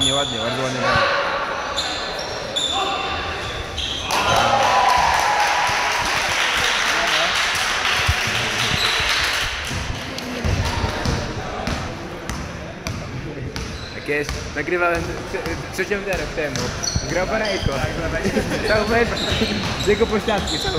Ładnie, ładnie, bardzo ładnie gramy. Jakieś, nagrywałem trze- trzecią rok temu. Grał Barejko. Cały mecz, jego pośladki cały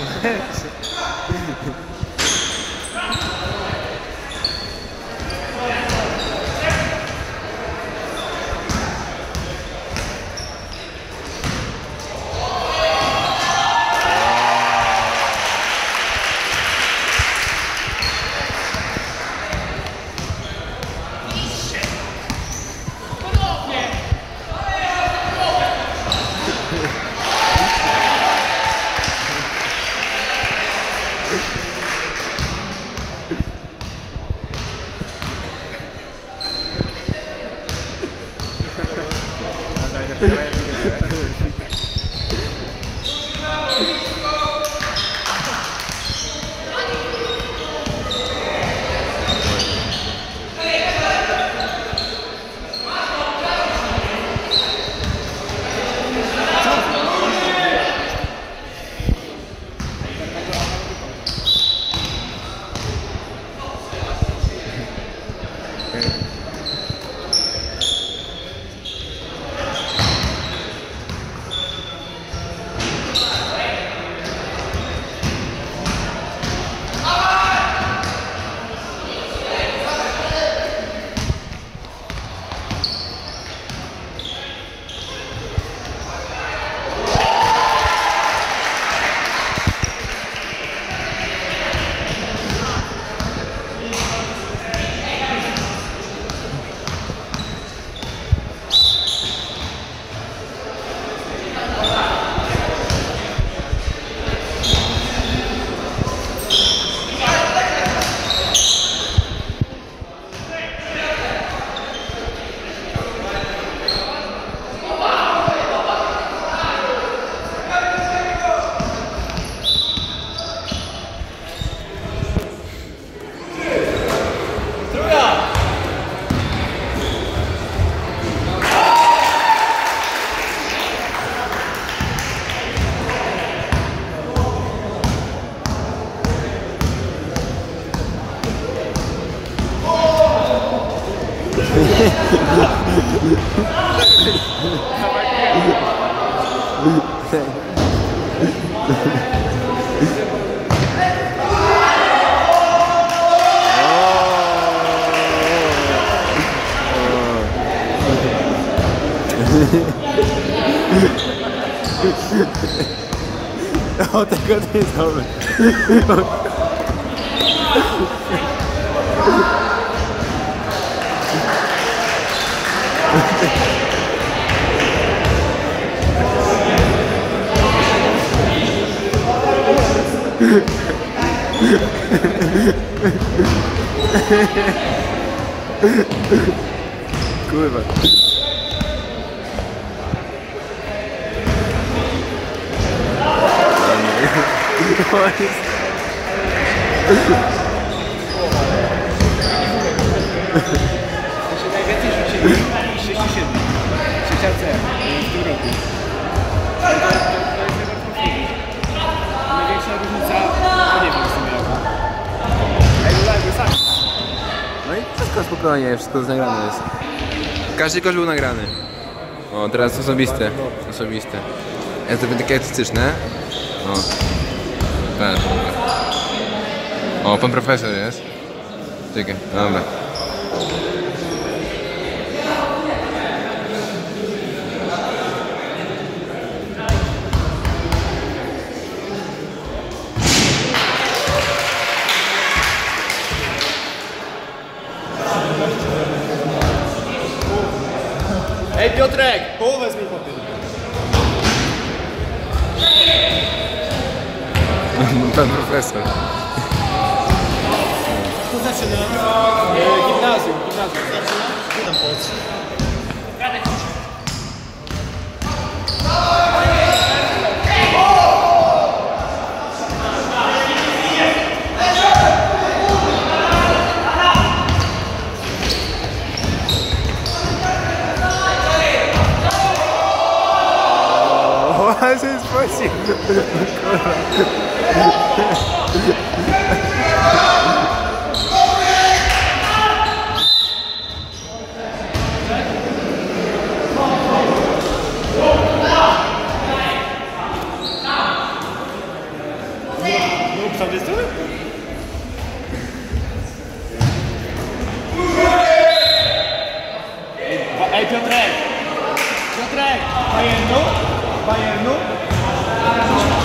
no, take out his helmet. cool, Najwięcej rzucili 6 i 7. Trzecia C w tym roku. To, to, to. Największa różnica, no nie wiem w sumie jaka. No i wszystko spokojnie, wszystko nagrane jest. Każdy kosz był nagrany. O, teraz osobiste. Osobiste. Jest to będzie takie artystyczne. O. Pan. Oh, Pan Professor, yes? Chicken. Dobra. Ej Piotrek, połowę z mi papier. Pan profesor. Tu zaczyna? E, gimnazjum, gimnazjum. Zaczyna? Ty tam powiedz. mas eles fazem.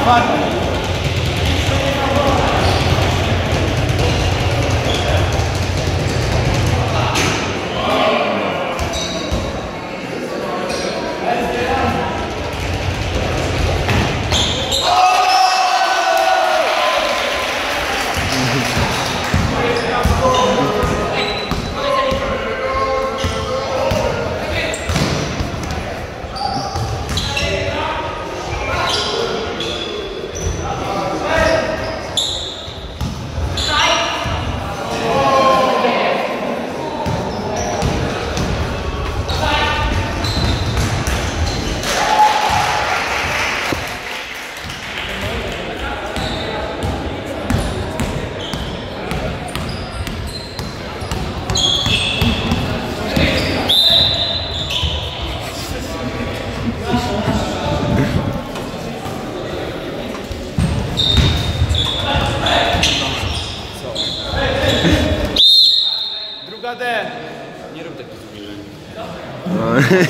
Fábio.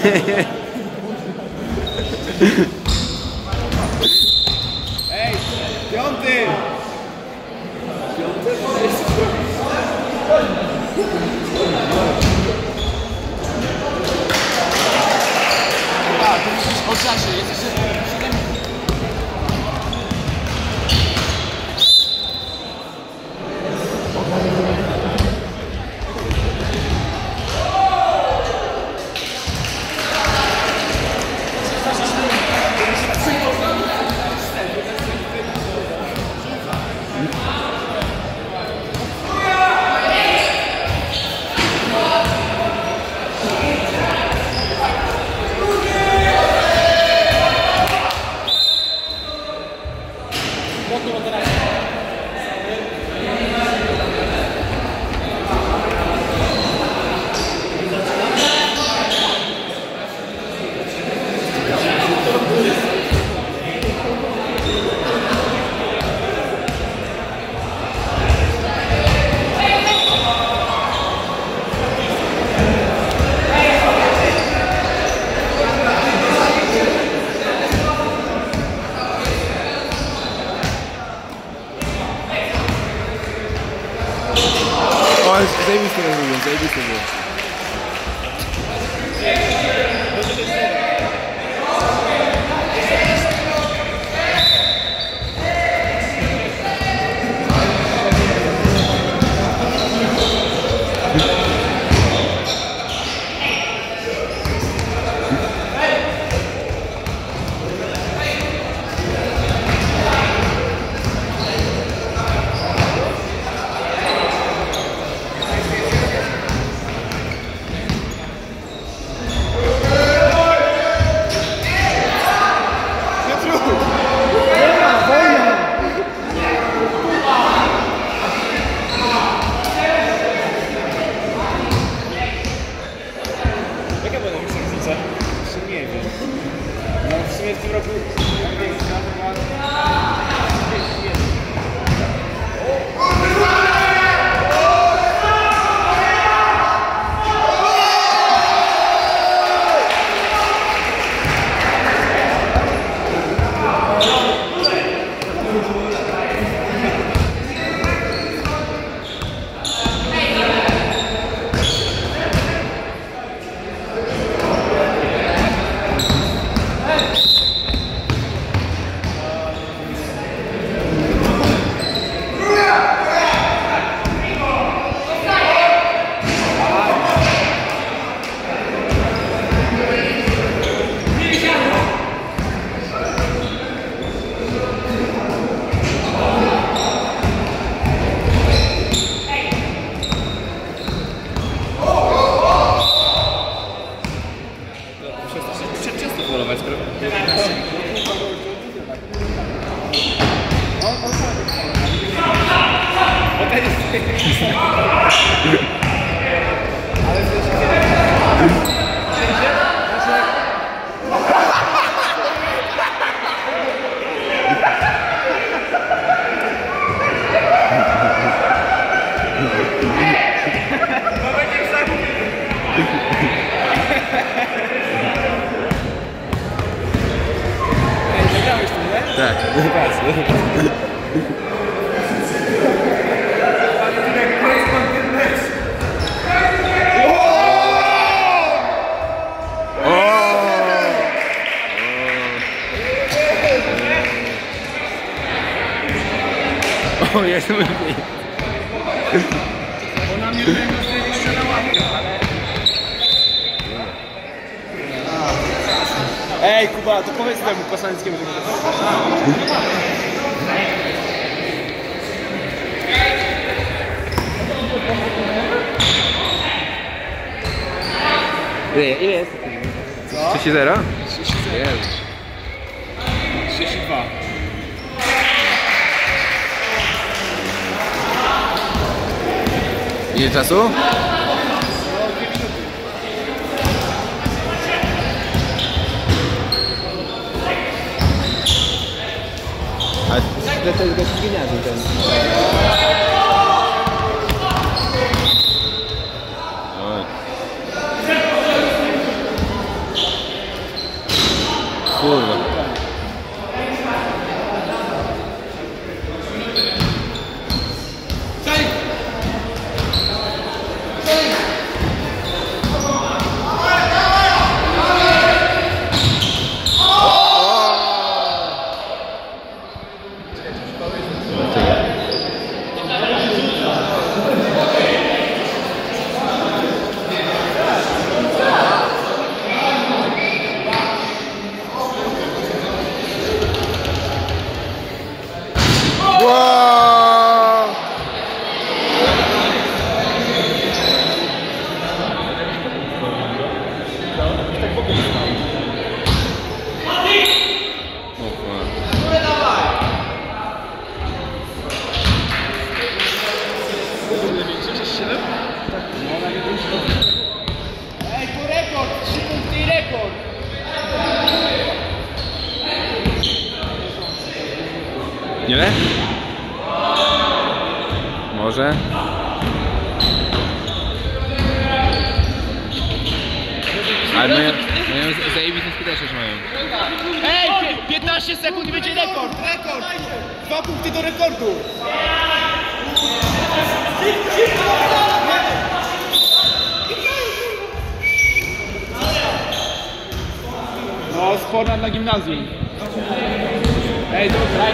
Ej, piąty! Piąty A, to musisz o czasie, jesteś Так. Może Ile, ile jest? Co? 3-0? 32. Jest. 32. Ile czasu? 这래서이거시기 냐? 라. Ale mają, mają z- zajebistą skuteczność mają. Ej, pie- 15 sekund będzie rekord! Rekord! Dwa punkty do rekordu! No, sporna dla gimnazjum. Ej, dobra,